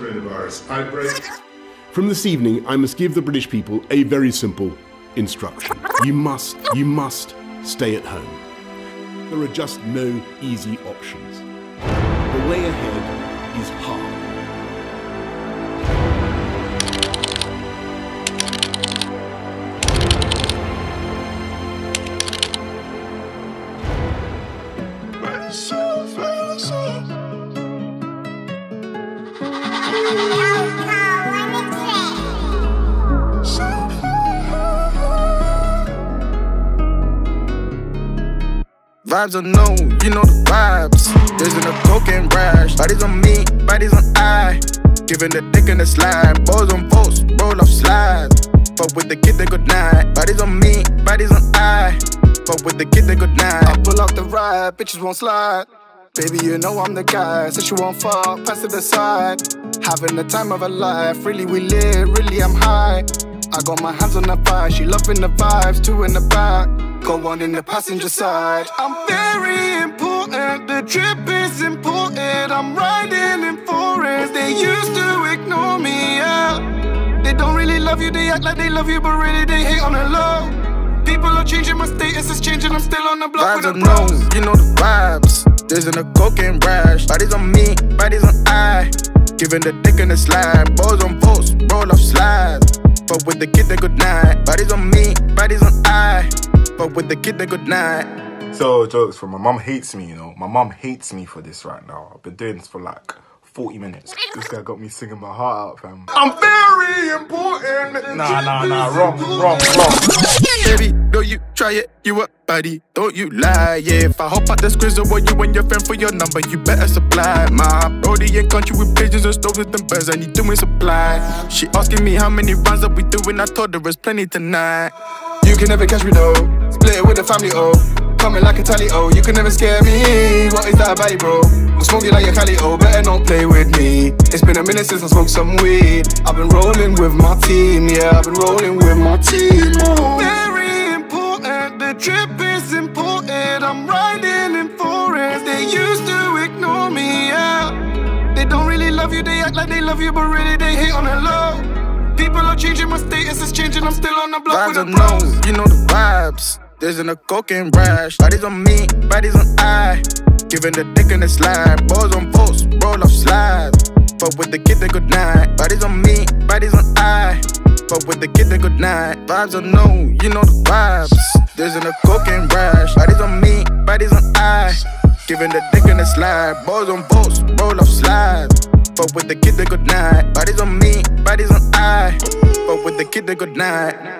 coronavirus outbreak. From this evening, I must give the British people a very simple instruction. You must, you must stay at home. There are just no easy options. The way ahead is hard. Vibes are known, you know the vibes. Isn't a cocaine rash. Bodies on me, bodies on I. Giving the dick in the slide. Balls on post, roll off slide. Fuck with the kid, they good night. Bodies on me, bodies on I. Fuck with the kid, they good night. I pull off the ride, bitches won't slide. Baby, you know I'm the guy. Said she won't fuck, pass to the side. Having the time of her life. Really, we live, really, I'm high. I got my hands on the fire. She loving the vibes, two in the back. Go one in the passenger side. I'm very important. The trip is important. I'm riding in forest. They used to ignore me, yeah. They don't really love you. They act like they love you, but really they hate on the low. People are changing. My status is changing. I'm still on the block vibes with the pros. Known, you know the vibes. There's in a cocaine rash. Bodies on me, bodies on I. Giving the dick in the slide. Balls on post, roll off slide. Fuck with the kid, they good night. Bodies on me, bodies on I. Fuck with the kid, they good night. So jokes for my mum hates me, you know. My mum hates me for this right now. I've been doing this for like 40 minutes. This guy got me singing my heart out, fam. I'm very important. Nah, nah, nah, wrong, wrong, wrong. Baby, don't you try it, you a buddy, don't you lie, yeah. If I hop out the squizzle, what you and your friend for your number, you better supply. My brody in country with pigeons and stoves with them birds, I need doing supply. She asking me how many rounds that we doing, I told her it's plenty tonight. You can never catch me though, split it with the family, oh. Coming like a tally, oh, you can never scare me. What is that about, bro? I'm smoking like a Cali, oh, better not play with me. It's been a minute since I smoked some weed. I've been rolling with my team, yeah, I've been rolling with my team. Oh. Important, the trip is important. I'm riding in forest. They used to ignore me, yeah. They don't really love you, they act like they love you, but really they hate on the low. People are changing, my status is changing. I'm still on the block vibes with the pros. Known, you know the vibes. There's in a cocaine rash. Bodies on me, bodies on I. Giving the dick in the slide. Balls on post, roll off slide. Fuck with the kid, they good night. Bodies on me, bodies on I. Fuck with the kid, they good night. Vibes are known, you know the vibes. There's in a cocaine rash. Bodies on me, bodies on I. Giving the dick in the slide. Balls on post, roll off slide. Fuck with the kid, they good night. Bodies on me, bodies on I. Fuck with the kid, they good night.